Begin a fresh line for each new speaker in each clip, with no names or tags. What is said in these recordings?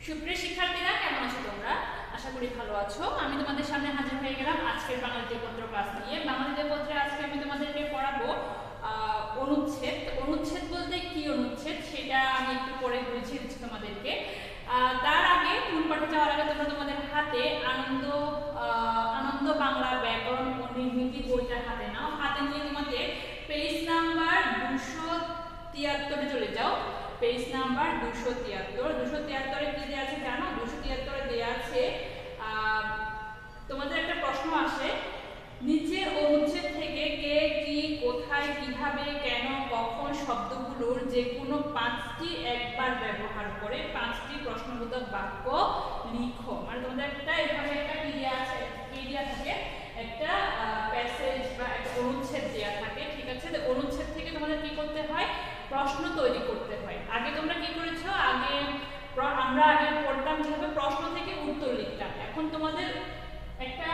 সুপ্রিয় শিক্ষার্থীরা, কেমন আছো তোমরা? আশা করি ভালো আছো। আমি তোমাদের সামনে হাজির হয়ে গেলাম আজকের বাংলাদেশ পত্র ক্লাস নিয়ে। বাংলাদেশ পত্রে আজকে আমি তোমাদেরকে পড়াবো অনুচ্ছেদ। অনুচ্ছেদ বলতে কি অনুচ্ছেদ? সেটা আমি একটু পরে বুঝিয়ে দিচ্ছি তোমাদেরকে। তার আগে মূল পাঠে যাওয়ার আগে তোমরা তোমাদের হাতে আনন্দ আনন্দ বাংলা ব্যাকরণ ও নির্মিতি বইটা হাতে নাও। হাতে নিয়ে তোমাদের পেজ নাম্বার দুশো তিয়াত্তরে চলে যাও। পেজ নাম্বার দুশো তিয়াত্তর। দুশো তিয়াত্তরে কি দেওয়া আছে জানো দুশো তিয়াত্তরে দেওয়া আছে আহ, তোমাদের একটা প্রশ্ন আসে নিচের অনুচ্ছেদ থেকে কে কি কোথায় কীভাবে কেন কখন শব্দগুলোর যে কোনো পাঁচটি একবার ব্যবহার করে পাঁচটি প্রশ্নবোধক বাক্য লিখো। মানে তোমাদের একটা এভাবে একটা কি দেওয়া আছে কি দেওয়া থাকে, একটা প্যাসেজ বা একটা অনুচ্ছেদ দেওয়া থাকে, ঠিক আছে? অনুচ্ছেদ থেকে তোমাদের কি করতে হয়? প্রশ্ন তৈরি করতে হয়। আগে তোমরা কি করেছ? আগে আমরা আগে পড়তাম যেভাবে প্রশ্ন থেকে উত্তর লিখতাম। এখন তোমাদের একটা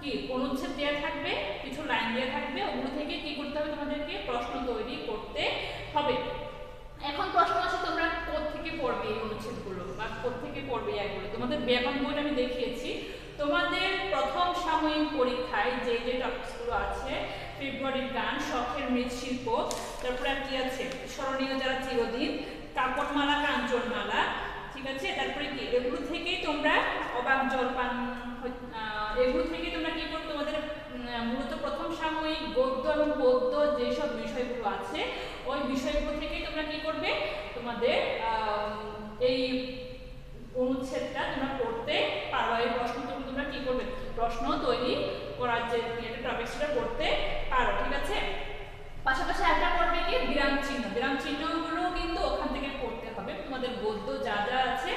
কি? অনুচ্ছেদ দেওয়া থাকবে, কিছু লাইন দেওয়া থাকবে, ওগুলো থেকে হবে, তোমাদেরকে প্রশ্ন তৈরি করতে হবে। এখন প্রশ্ন আছে তোমরা থেকে পড়বে এই অনুচ্ছেদগুলো, বা থেকে পড়বে এগুলো তোমাদের ব্যাকরণ বইটা আমি দেখিয়েছি। তোমাদের প্রথম সাময়িক পরীক্ষায় যে যে টপিকসগুলো আছে, ফেব্রুয়ারির গান, শখের মৃৎশিল্প, তারপরে আর কি আছে? স্মরণীয় যারা চিরদিন কাপড়মালা কাঞ্চনমালা, ঠিক আছে? তারপরে কি? এগুলো থেকেই তোমরা অবাক জলপান এগুলো থেকেই তোমরা কি করো তোমাদের মূলত প্রথম সাময়িক গদ্য এবং পদ্য যেসব বিষয়গুলো আছে, ওই বিষয়গুলো থেকেই তোমরা কি করবে? তোমাদের এই অনুচ্ছেদটা তোমরা পড়তে পারো এই প্রশ্ন তোমরা তোমরা কি করবে? প্রশ্ন তৈরি করার যে টপিকসটা পড়তে পারো ঠিক আছে পাশাপাশি একটা পড়বে কি বিরাম চিহ্ন বিরাম চিহ্নগুলো কিন্তু ওখান থেকে পড়তে হবে তোমাদের গদ্য যা যা আছে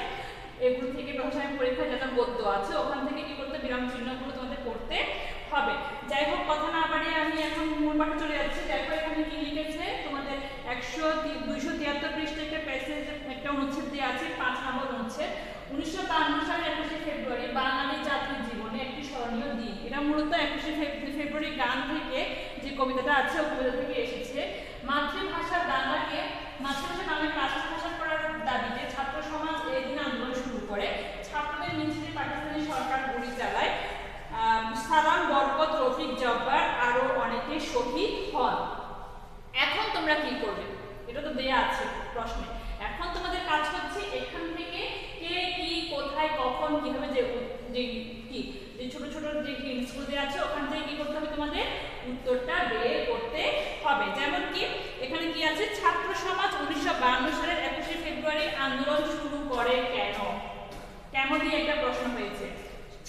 এগুলো থেকে ভাষায় পরীক্ষায় যা যা গদ্য আছে ওখান থেকে কি করতে বিরাম চিহ্নগুলো তোমাদের পড়তে হবে যাই হোক কথা না বাড়িয়ে আমি এখন মূল পাঠে চলে যাচ্ছি দেখো এখানে কি লিখেছে তোমাদের একশো দুইশো তিয়াত্তর পৃষ্ঠে একটা প্যাসেজ একটা অনুচ্ছেদ দেওয়া আছে পাঁচ নম্বর অনুচ্ছেদ উনিশশো বান্ন সালের একুশে ফেব্রুয়ারি বাঙালি জাতির জীবনে একটি স্মরণীয় দিন এটা মূলত একুশে ফেব্রুয়ারি গান থেকে যে কবিতাটা আছে ওই কবিতা থেকে এসেছে। মাতৃভাষা বাংলাকে মাতৃভাষা বাংলাকে রাষ্ট্রভাষা করার দাবিতে ছাত্র সমাজ এই দিন আন্দোলন শুরু করে। ছাত্রদের মিছিলে পাকিস্তানি সরকার গুলি চালায়। সালাম বরকত রফিক জব্বার আরও অনেকে শহীদ হন এখন তোমরা কি করবে এটা তো দেয়া আছে প্রশ্নে এখন তোমাদের কাজ হচ্ছে এখান থেকে কে কি কোথায় কখন কীভাবে যে উ- যে কি যে ছোট ছোট যে হিন্টসগুলো দেওয়া আছে ওখান থেকে কি করতে হবে তোমাদের উত্তরটা বের করতে হবে। যেমন কি, এখানে কি আছে? ছাত্র সমাজ উনিশশো বায়ান্ন সালের একুশে ফেব্রুয়ারি আন্দোলন শুরু করে কেন? কেন দিয়ে একটা প্রশ্ন হয়েছে?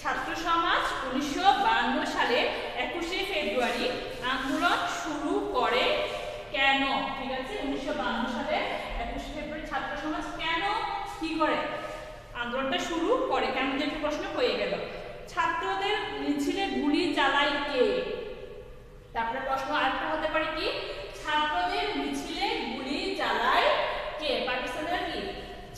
ছাত্র সমাজ উনিশশো বায়ান্ন সালে একুশে ফেব্রুয়ারি আন্দোলন শুরু করে কেন? ঠিক আছে? উনিশশো সালে একুশে ফেব্রুয়ারি ছাত্র সমাজ কেন কি করে? আন্দোলনটা শুরু করে। কেন যে একটা প্রশ্ন হয়ে গেল? ছাত্রদের মিছিলে গুলি চালায় কে? তারপরে প্রশ্ন আরেকটা হতে পারে কি? ছাত্রদের মিছিলে গুলি চালায় কে? পাকিস্তানের কি?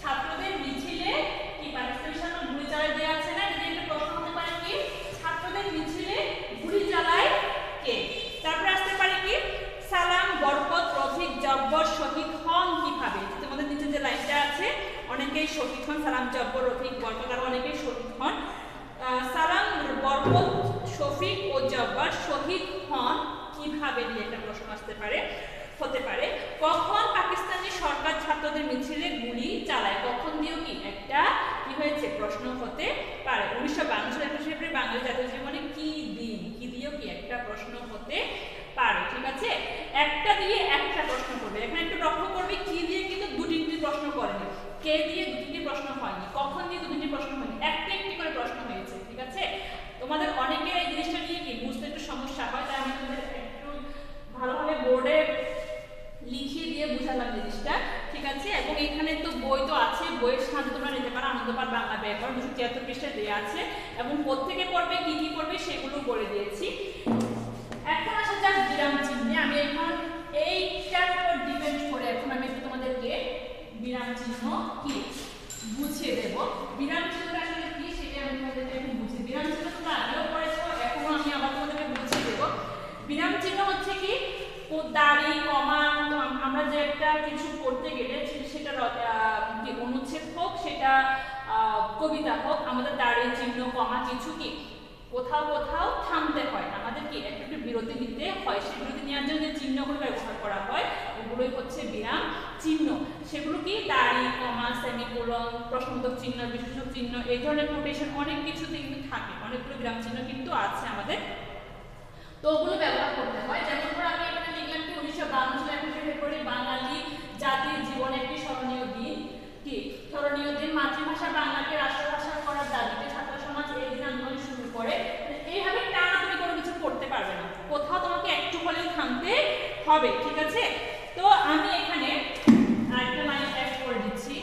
ছাত্রদের মিছিলে কি? পাকিস্তানের সামনে গুলি চালায় দেওয়া আছে না? যদি একটা প্রশ্ন হতে পারে কি? ছাত্রদের মিছিলে গুলি চালায় কে? তারপরে আসতে পারে কি? সালাম, বরকত, রফিক, জব্বর, শহীদ হন কীভাবে? তোমাদের নিচে যে লাইনটা আছে, অনেকেই শহীদ হন, সালাম, জব্বর, রফিক, বরকত, আর অনেকেই শহীদ হন আহ, সালাম বরকত শফিক ও জব্বার শহীদ হন কীভাবে দিয়ে একটা প্রশ্ন আসতে পারে হতে পারে কখন পাকিস্তানি সরকার ছাত্রদের মিছিলে গুলি চালায় কখন দিয়েও কি একটা কি হয়েছে প্রশ্ন হতে পারে উনিশশো বান্ন সালে একুশে ফেব্রুয়ারি বাঙালি জাতীয় জীবনে কি দিন কি দিয়েও কি একটা প্রশ্ন হতে পারে ঠিক আছে একটা দিয়ে একটা প্রশ্ন করবে এখানে একটু লক্ষ্য করবে কি দিয়ে কিন্তু দু তিনটি প্রশ্ন করেনি কে দিয়ে দু তিনটি প্রশ্ন হয়নি কখন দিয়ে দু তিনটি প্রশ্ন হয়নি একটা একটি করে প্রশ্ন হয়েছে ঠিক আছে তোমাদের অনেকের এই জিনিসটা নিয়ে কি বুঝতে একটু সমস্যা হয় তাই আমি তোমাদের একটু ভালোভাবে বোর্ডে লিখিয়ে দিয়ে বুঝালাম জিনিসটা ঠিক আছে এবং এখানে তো বই তো আছে বইয়ের সাহায্যে তোমরা নিতে পারো আনন্দপাঠ বাংলা ব্যাকরণ দুশো তিয়াত্তর পৃষ্ঠায় দেওয়া আছে এবং প্রত্যেকে পড়বে কি কি পড়বে সেগুলো বলে দিয়েছি এখন আসা যাক বিরাম চিহ্নে আমি এখন এইটার উপর ডিপেন্ড করে এখন আমি একটু তোমাদেরকে বিরাম চিহ্ন কি বুঝিয়ে দেব বিরাম চিহ্নটা আসলে কি সেটা আমি তোমাদেরকে এখন বুঝিয়ে বিরাম চিহ্ন তোমরা আগেও পড়েছো এখনও আমি আবার তোমাদেরকে বুঝিয়ে দেব বিরাম চিহ্ন হচ্ছে কি ও দাড়ি কমা আমরা যে একটা কিছু করতে গেলে সেটা অনুচ্ছেদ হোক, সেটা কবিতা হোক, আমাদের দাঁড়িয়ে চিহ্ন, কমা কিছু কি কোথাও কোথাও থামতে হয়। আমাদের কি একটু একটু বিরতি নিতে হয়। সেই বিরতি নেওয়ার জন্য যে চিহ্নগুলো ব্যবহার করা হয়, ওগুলোই হচ্ছে বিরাম চিহ্ন। সেগুলো কি দাড়ি কমা, সেমিকোলন প্রশ্নবোধক চিহ্ন, বিশেষক চিহ্ন, এই ধরনের কোটেশন অনেক কিছুতে কিন্তু থাকে। অনেকগুলো বিরাম চিহ্ন কিন্তু আছে আমাদের তো ওগুলো ব্যবহার করতে হয় যেমন ধরো আমি এখানে লিখলাম কি উনিশশো বান্ন সালে একুশে ফেব্রুয়ারি বাঙালি জাতির জীবনে একটি স্মরণীয় দিন কি স্মরণীয় দিন মাতৃভাষা বাংলাকে রাষ্ট্রভাষা করার দাবিতে ছাত্র সমাজ এই দিন আন্দোলন শুরু করে এইভাবে টানা তুমি কোনো কিছু করতে পারবে না কোথাও তোমাকে একটু হলেও থামতে হবে ঠিক আছে? তো আমি এখানে আরেকটা লাইন অ্যাড করে দিচ্ছি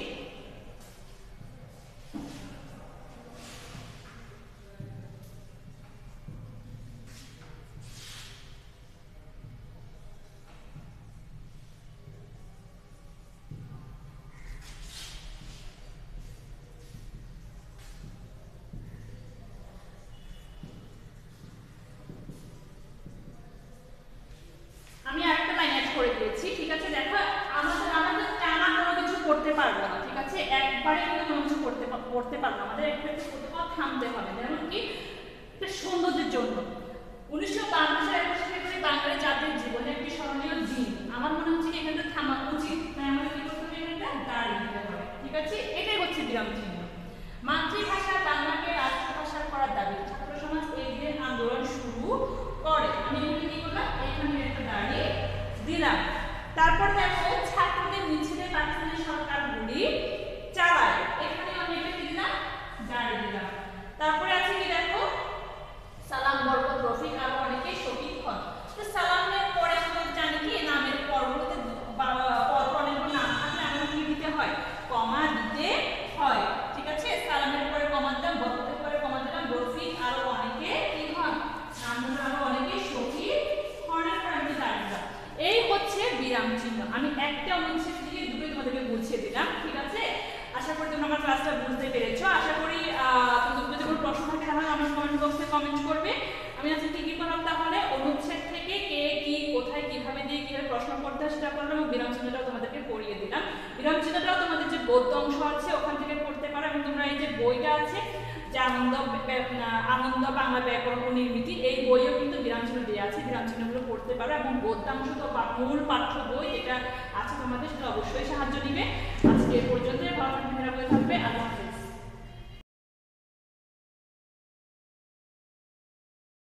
আমি আরেকটা লাইন অ্যাড করে দিয়েছি ঠিক আছে? দেখো, আমাদের আমাদের টানা কোনো কিছু করতে পারব না, ঠিক আছে? একবারে কিন্তু কোনো কিছু করতে করতে পারব আমাদের একটু কোথাও থামতে হবে। যেমন কি সৌন্দর্যের জন্য। উনিশশো বান্ন সালে একুশে ফেব্রুয়ারি বাঙালি জাতির জীবনে একটি স্মরণীয় দিন। আমার মনে হচ্ছে এখানে থামা উচিত। তাই আমাদের কি করতে হবে? এখানটা দাঁড়িয়ে দিতে হবে, ঠিক আছে? এটাই হচ্ছে বিরাম চিহ্ন। মাতৃভাষা বাংলাকে রাষ্ট্রভাষা করার দাবি। ছাত্র সমাজ এই দিন আন্দোলন শুরু করে। আমি এখানে কি করলাম? এখানে একটা দাঁড়িয়ে দিলাম। তারপর দেখো ছাত্রদের মিছিলে পাকিস্তানি সরকার গুলি চালায় এখানে আমি এটা কি দিলাম দাঁড়িয়ে দিলাম তারপরে আছে কি দেখো সালাম বরকত রফিক আরও অনেকে শহীদ হন তো সালামের পরে আমরা জানি কি নামের পরবর্তীতে বা- পর অনেকগুলো নাম থাকলে আমরা কি দিতে হয় কমা দিতে হয় ঠিক আছে সালামের পরে কমা দিলাম বরকতের পরে কমা দিলাম রফিক আরও অনেকে কি হন নামগুলো আরও অনেকে শহীদ হনের পরে আমি দাঁড়িয়ে দিলাম। এই হচ্ছে বিরাম চিহ্ন আমি একটা অনুচ্ছেদ দিয়ে দুটোই তোমাদেরকে বুঝিয়ে দিলাম ঠিক আছে আশা করি তোমরা আমার ক্লাসটা বুঝতে পেরেছ। আশা করি তোমাদের যদি কোনো প্রশ্ন থাকে তাহলে আমার কমেন্ট বক্সে কমেন্ট করবে। আমি আজকে কি কি করলাম তাহলে অনুচ্ছেদ থেকে কে, কি, কোথায়, কীভাবে দিয়ে কীভাবে প্রশ্ন করতে সেটা করলাম এবং বিরাম চিহ্নটাও তোমাদেরকে পড়িয়ে দিলাম। বিরাম চিহ্নটাও তোমাদের যে বৌদ্ধ অংশ আছে, ওখান থেকে পড়তে পারো এবং তোমরা এই যে বইটা আছে, যে আনন্দ আনন্দ বাংলা ব্যাকরণ নির্মিতি, এই বইও কিন্তু বিরাম চিহ্ন দেওয়া আছে। বিরাম চিহ্নগুলো পড়তে পারো এবং গদ্যাংশ তো মূল পাঠ্য বই যেটা আছে তোমাদের সেটা অবশ্যই সাহায্য নিবে। para poder saber,